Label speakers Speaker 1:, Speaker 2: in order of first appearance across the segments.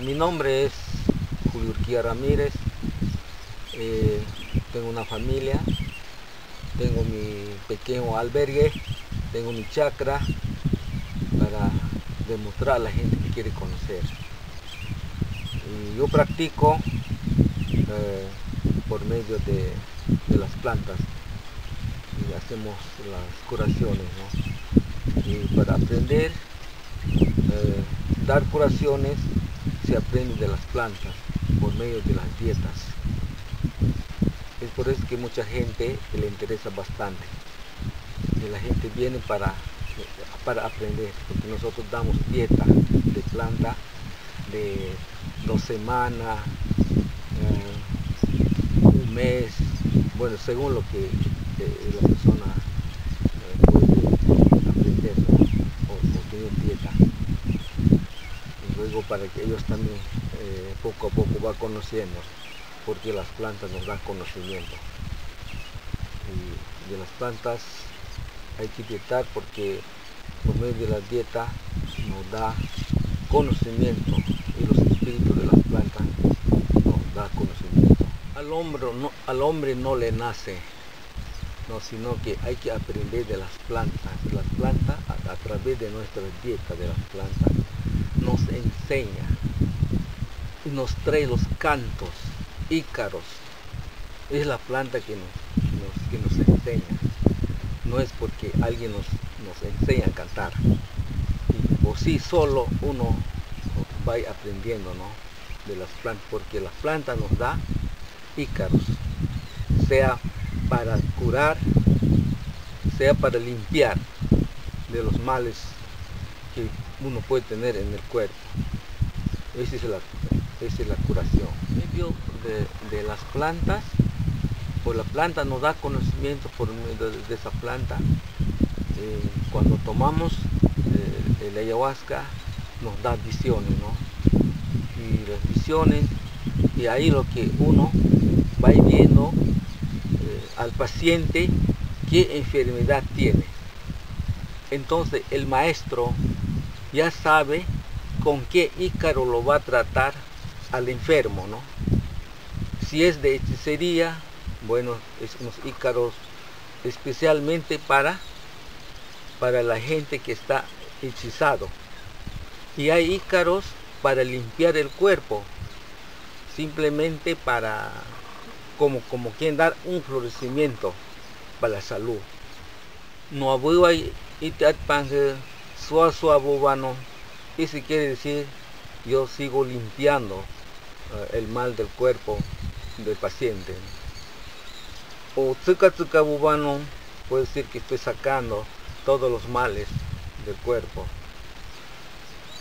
Speaker 1: Mi nombre es Julio Urquía Ramírez, eh, tengo una familia, tengo mi pequeño albergue, tengo mi chacra para demostrar a la gente que quiere conocer. Yo practico eh, por medio de, de, las plantas y hacemos las curaciones. ¿no? Y para aprender eh, dar curaciones se aprende de las plantas por medio de las dietas. Es por eso que mucha gente le interesa bastante. Y la gente viene para, para aprender, porque nosotros damos dieta de planta de dos semanas, eh, un mes, bueno, según lo que eh, la persona eh, puede aprender o, o tener dieta luego para que ellos también eh, poco a poco va conociendo porque las plantas nos dan conocimiento. Y de las plantas hay que dietar porque por medio de la dieta nos da conocimiento y los espíritus de las plantas nos da conocimiento. Al hombre no, al hombre no le nace no, sino que hay que aprender de las plantas las plantas a través de nuestra dieta de las plantas nos enseña y nos trae los cantos, ícaros. Es la planta que nos, que nos enseña. No es porque alguien nos, nos enseña a cantar. Y, o si solo uno va aprendiendo ¿no? de las plantas, porque la planta nos da ícaros, sea para curar, sea para limpiar de los males que uno puede tener en el cuerpo. Esa es la, esa es la curación. medio de, de, las plantas, pues la planta nos da conocimiento por medio de, esa planta. Eh, cuando tomamos eh, el ayahuasca nos da visiones, ¿no? Y las visiones, y ahí lo que uno va viendo eh, al paciente qué enfermedad tiene. Entonces el maestro ya sabe con qué ícaro lo va a tratar al enfermo, ¿no? Si es de hechicería, bueno, es unos ícaros especialmente para, para la gente que está hechizado. Y hay ícaros para limpiar el cuerpo, simplemente para, como, como quien dar un florecimiento para la salud. No suavano y si quiere decir yo sigo limpiando uh, el mal del cuerpo del paciente o tsuka tsuka puede decir que estoy sacando todos los males del cuerpo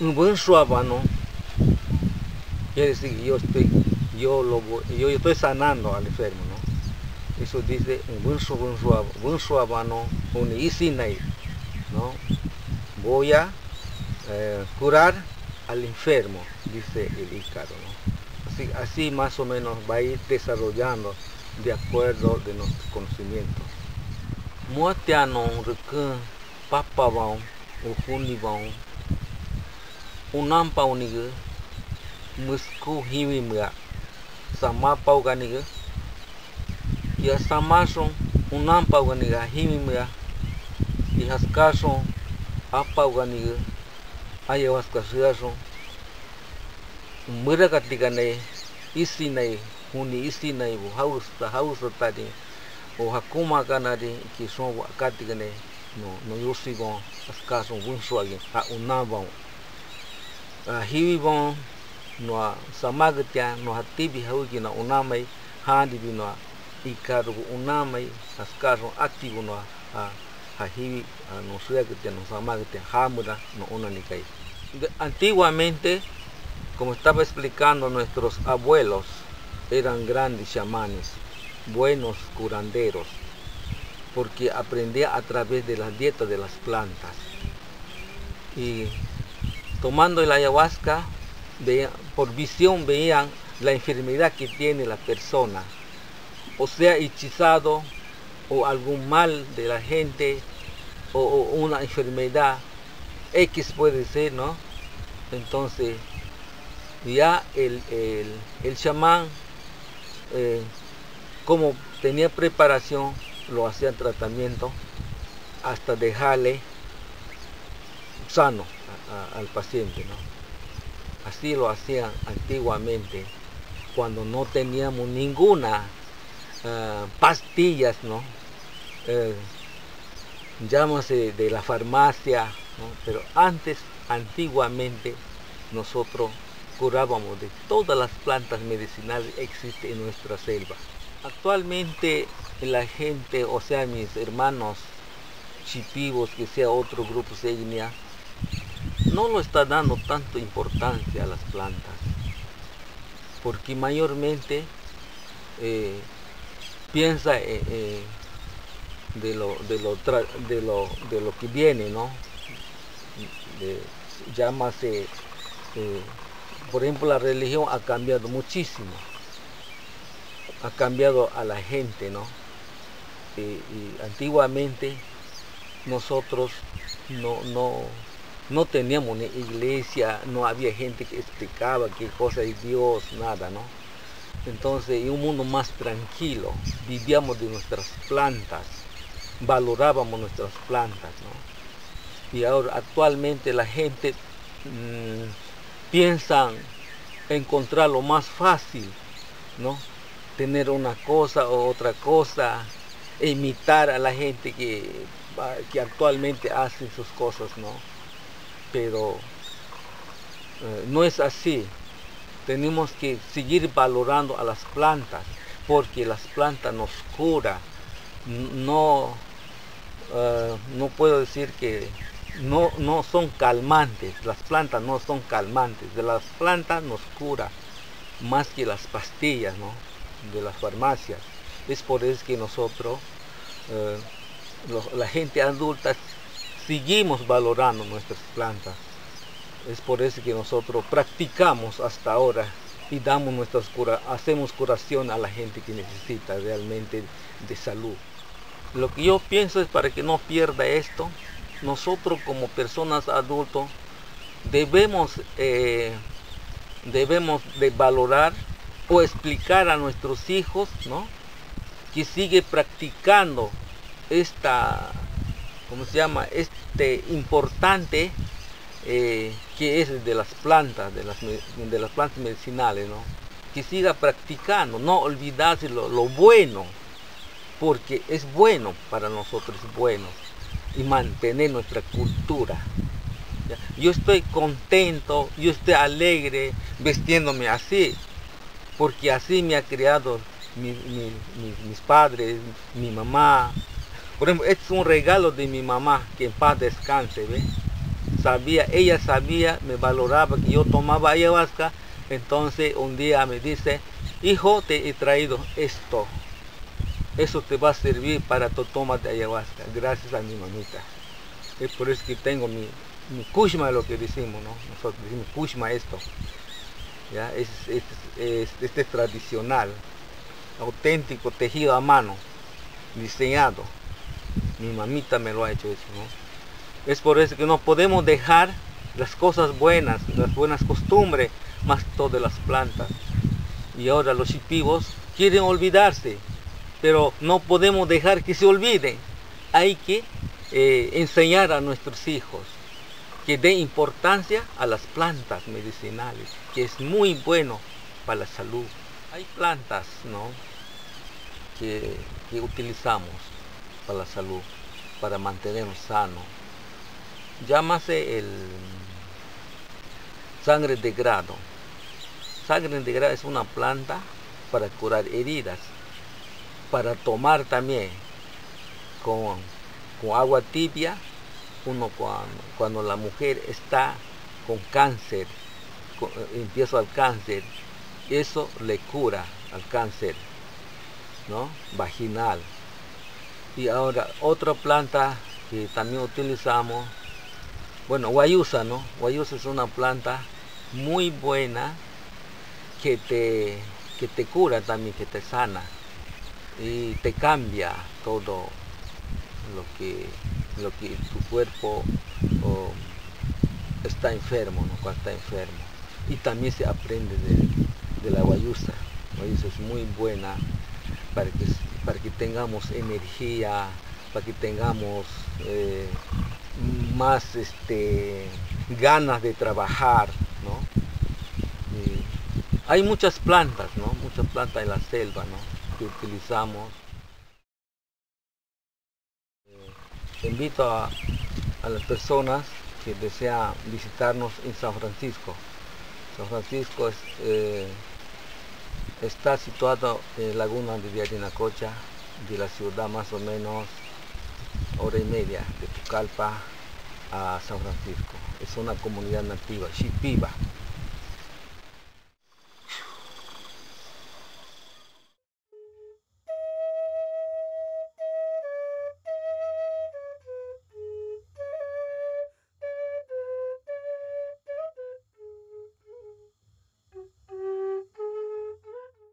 Speaker 1: un buen suavano quiere decir que yo estoy yo lo yo, yo estoy sanando al enfermo ¿no? eso dice un buen suavano un isinai ¿no? voy a eh, curar al enfermo, dice el Ícaro. Así, más o menos va a ir desarrollando de acuerdo de nuestro conocimiento. Muertea no recan papa vão, o fundi uniga, musku himi mga, sama pau ganiga, ya y haskason, apauganiga ayahuascasiaso mɨrakatikanai isinai juni isinai o jausa jausatari o jakumakanari kiso wa'akatikanai no noyosigon ascaso winsuagin ja'unavao ajiuivon ah, noa samakitia noa jativi jauiki na unamai janivi noa ikarugu unamai ascaso atigu noa so aktivo no que no sama que te no una ni kai antiguamente, como estaba explicando nuestros abuelos, eran grandes chamanes, buenos curanderos, porque aprendía a través de la dieta de las plantas. Y tomando el ayahuasca, por visión veían la enfermedad que tiene la persona, o sea, hechizado, o algún mal de la gente, o, una enfermedad X puede ser, ¿no? Entonces, ya el, el, chamán, eh, como tenía preparación, lo hacía tratamiento hasta dejarle sano al paciente, ¿no? Así lo hacían antiguamente, cuando no teníamos ninguna uh, pastillas, ¿no? Eh, llámase de la farmacia, pero antes, antiguamente, nosotros curábamos de todas las plantas medicinales que existen en nuestra selva. Actualmente la gente, o sea, mis hermanos chipivos, que sea otro grupo etnia, no lo está dando tanto importancia a las plantas, porque mayormente eh, piensa eh, eh, de, lo, de, lo, de, lo, de lo que viene, ¿no? llámase, por ejemplo, la religión ha cambiado muchísimo, ha cambiado a la gente, ¿no? y antiguamente nosotros no, no, no teníamos ni iglesia, no había gente que explicaba qué cosa es Dios, nada, ¿no? Entonces, en un mundo más tranquilo, vivíamos de nuestras plantas, valorábamos nuestras plantas, ¿no? Y ahora actualmente la gente mm, piensa encontrar lo más fácil, ¿no? Tener una cosa o otra cosa, imitar a la gente que, que actualmente hace sus cosas, ¿no? Pero eh, no es así. Tenemos que seguir valorando a las plantas, porque las plantas nos curan. No, eh, no puedo decir que no, no son calmantes, las plantas no son calmantes, de las plantas nos cura más que las pastillas ¿no? de las farmacias. Es por eso que nosotros, eh, la gente adulta, seguimos valorando nuestras plantas. Es por eso que nosotros practicamos hasta ahora y damos nuestras cura, hacemos curación a la gente que necesita realmente de salud. Lo que yo pienso es para que no pierda esto, nosotros como personas adultos debemos, eh, debemos de valorar o explicar a nuestros hijos ¿no? que sigue practicando esta, ¿cómo se llama? Este importante eh, que es de las plantas, de las, de las plantas medicinales, ¿no? Que siga practicando, no olvidarse lo, bueno, porque es bueno para nosotros, bueno, y mantener nuestra cultura. Yo estoy contento, yo estoy alegre vistiéndome así, porque así me ha criado mis padres, mi mamá. Por ejemplo, este es un regalo de mi mamá, que en paz descanse, ¿ve? sabía, ella sabía, me valoraba que yo tomaba ayahuasca, entonces un día me dice, hijo, te he traído esto, eso te va a servir para tu toma de ayahuasca, gracias a mi mamita. Es por eso que tengo mi, mi kushma, lo que decimos, ¿no? Nosotros decimos kushma esto. ¿ya? Es, este es tradicional, auténtico, tejido a mano, diseñado. Mi mamita me lo ha hecho eso, ¿no? Es por eso que no podemos dejar las cosas buenas, las buenas costumbres, más todas las plantas. Y ahora los chipivos quieren olvidarse, pero no podemos dejar que se olviden. Hay que eh, enseñar a nuestros hijos que den importancia a las plantas medicinales, que es muy bueno para la salud. Hay plantas ¿no? que, que utilizamos para la salud, para mantenernos sanos llámase el sangre de grado. Sangre de grado es una planta para curar heridas, para tomar también con, agua tibia, uno cuando, cuando, la mujer está con cáncer, con, empiezo al cáncer, eso le cura al cáncer, ¿no? Vaginal. Y ahora otra planta que también utilizamos, bueno, guayusa, ¿no? Guayusa es una planta muy buena que te, que te cura también, que te sana y te cambia todo lo que, lo que tu cuerpo está enfermo, ¿no? cuando está enfermo. Y también se aprende de, la guayusa. La guayusa es muy buena para que, para que tengamos energía, para que tengamos eh, más este, ganas de trabajar. ¿no? hay muchas plantas, ¿no? muchas plantas en la selva ¿no? Utilizamos. Eh, invito a, las personas que desean visitarnos en San Francisco. San Francisco eh, está situado en la laguna de Yarinacocha, de la ciudad más o menos hora y media de Pucallpa a San Francisco. Es una comunidad nativa, Shipiba.